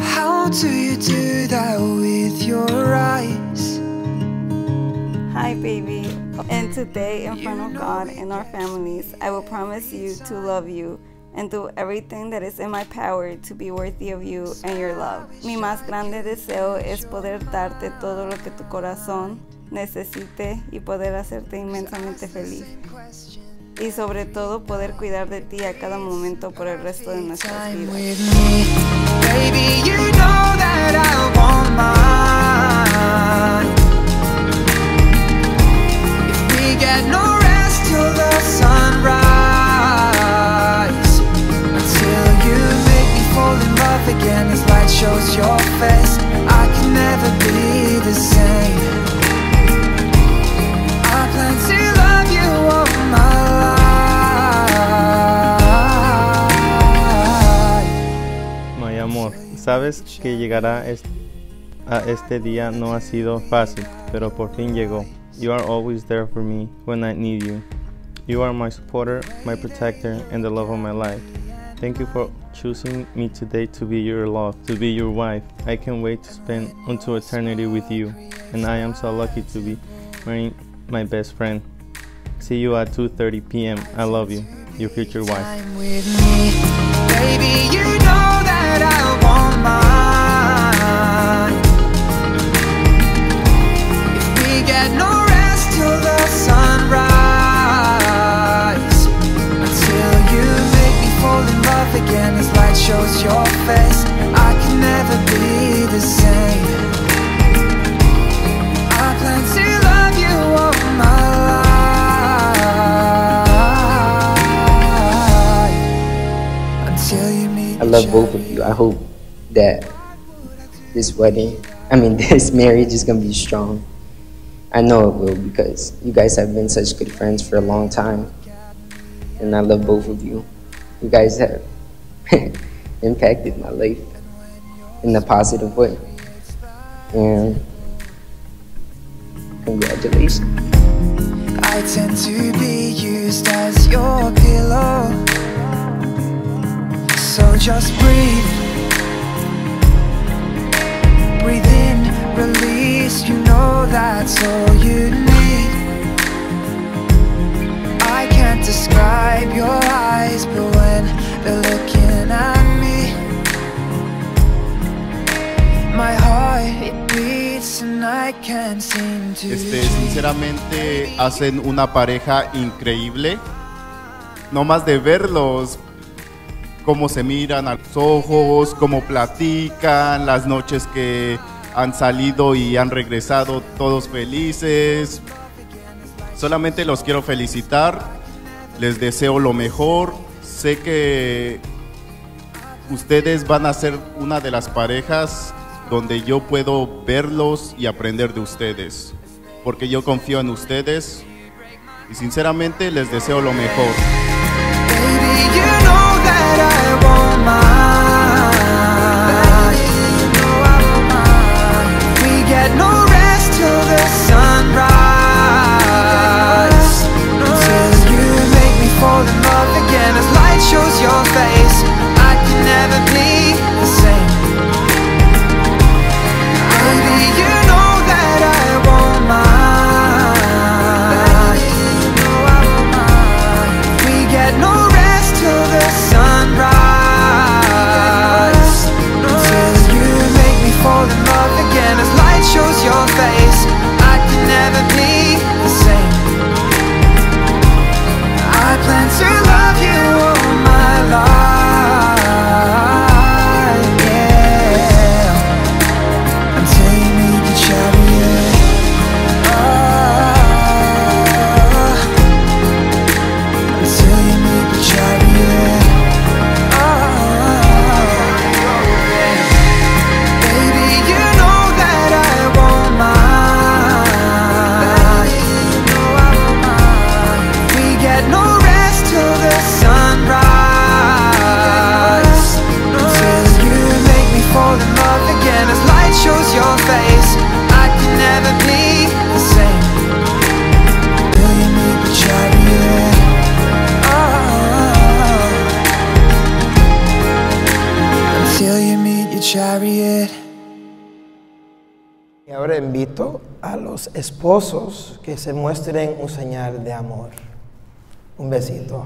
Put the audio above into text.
How do you do that with your eyes? Hi, baby. And today, in front of God and our families, I will promise you to love you and do everything that is in my power to be worthy of you and your love. Mi más grande deseo es poder darte todo lo que tu corazón necesite y poder hacerte inmensamente feliz. Y sobre todo poder cuidar de ti a cada momento por el resto de nuestras vidas. with me, baby. You know that sabes que llegará es- a este día no ha sido fácil, pero por fin llegó. You are always there for me when I need you. You are my supporter, my protector, and the love of my life. Thank you for choosing me today to be your love, to be your wife. I can't wait to spend until eternity with you, and I am so lucky to be marrying my best friend. See you at 2:30 p.m. I love you, your future wife. Mine. If we get no rest till the sunrise, until you make me fall in love again, as light shows your face, I can never be the same. I plan to love you all my life until you meet. I love both of you. I hope that this wedding, I mean, this marriage is going to be strong. I know it will because you guys have been such good friends for a long time. And I love both of you. You guys have impacted my life in a positive way. And congratulations. I tend to be used as your pillow. So just breathe. Breathe all you need. I can't describe your eyes, but when they're looking at me, my heart beats and I can't seem to. Este, sinceramente hacen una pareja increíble. No más de verlos, cómo se miran a los ojos, cómo platican, las noches que han salido y han regresado todos felices. Solamente los quiero felicitar, les deseo lo mejor. Sé que ustedes van a ser una de las parejas donde yo puedo verlos y aprender de ustedes, porque yo confío en ustedes y sinceramente les deseo lo mejor. Y ahora invito a los esposos que se muestren un señal de amor. Un besito.